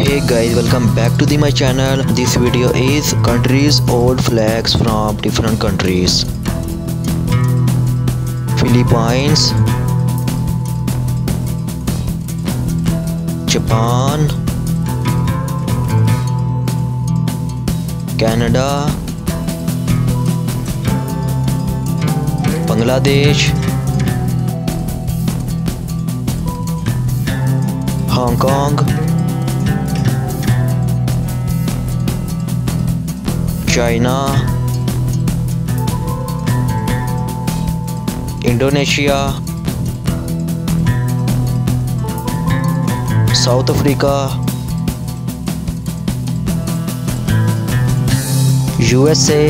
hey guys welcome back to the my channel. This video is countries old flags from different countries. Philippines japan canada bangladesh hong kong China Indonesia South Africa USA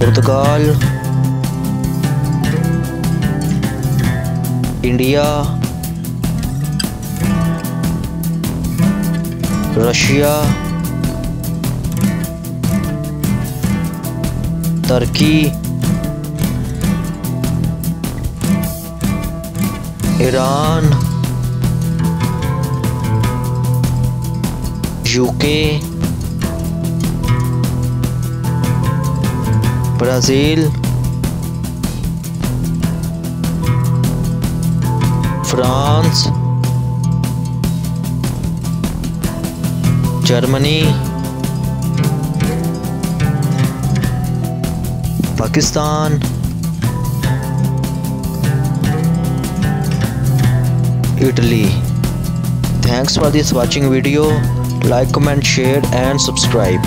Portugal India. Russia Turkey Iran UK Brazil France Germany. Pakistan. Italy. Thanks for this watching video. Like comment share and subscribe